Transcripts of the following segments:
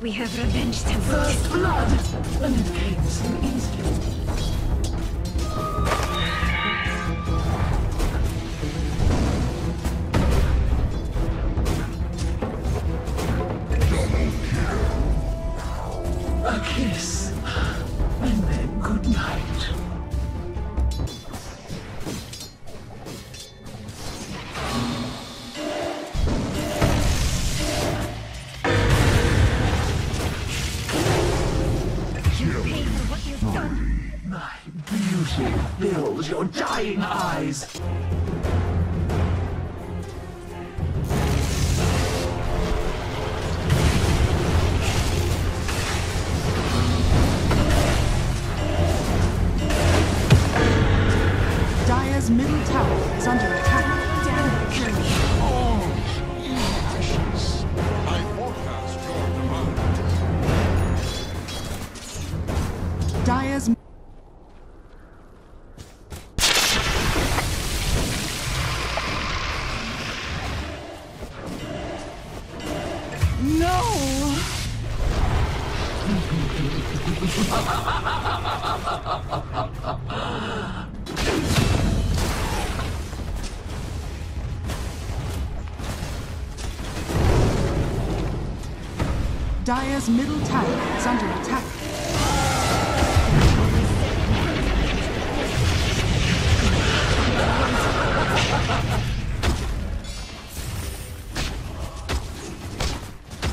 We have revenge to First blood! What you've done. My beauty fills your dying eyes. Dire's middle tower is under attack. No! Dire's middle tower is under attack.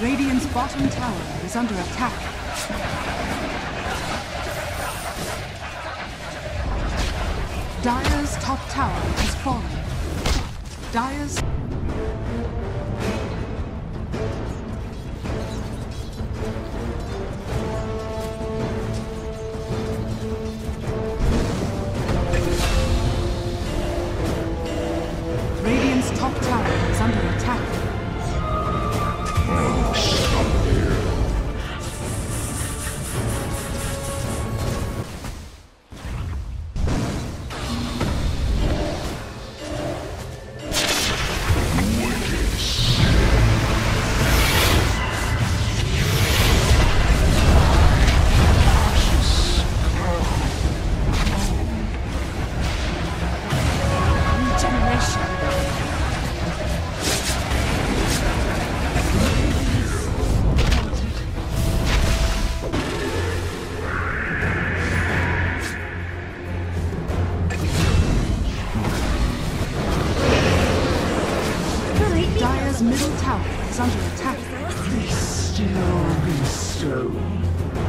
Radiant's bottom tower is under attack. Dire's top tower has fallen. Dire's middle tower is under attack. Be still, be stone. Oh.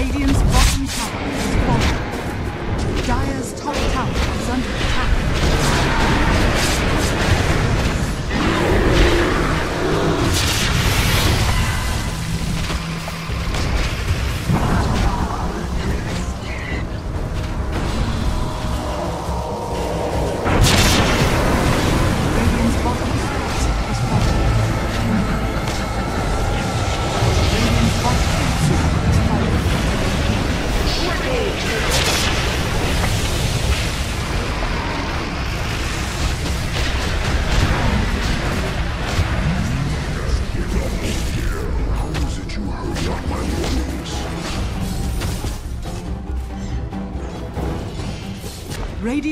Radiant's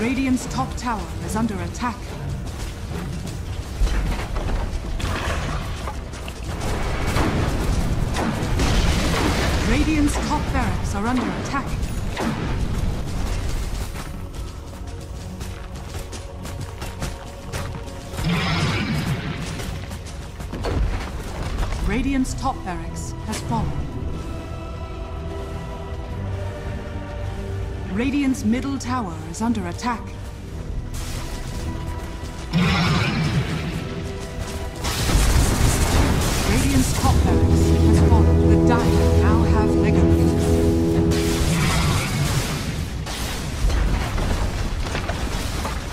Radiant's top tower is under attack. Radiant's top barracks are under attack. Radiant's top barracks has fallen. Radiant's middle tower is under attack. Radiant's top barracks has fallen. The Dire now have Mega.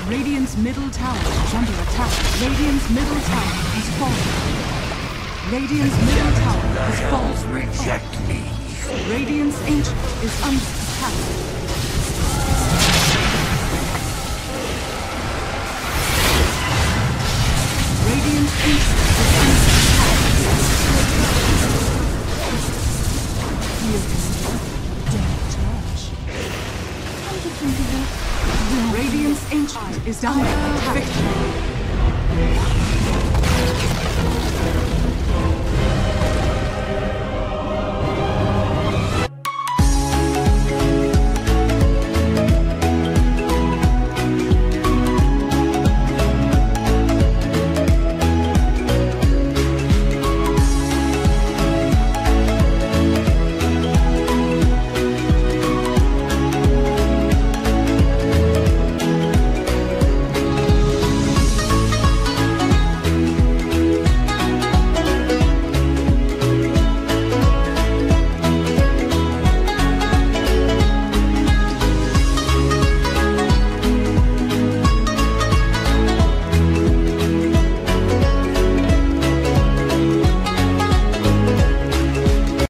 Radiant's middle tower is under attack. Radiant's middle tower has fallen. Radiant's middle tower has fallen. Reject me. Radiant's ancient is under attack. The Radiant's Ancient is dying. Victory.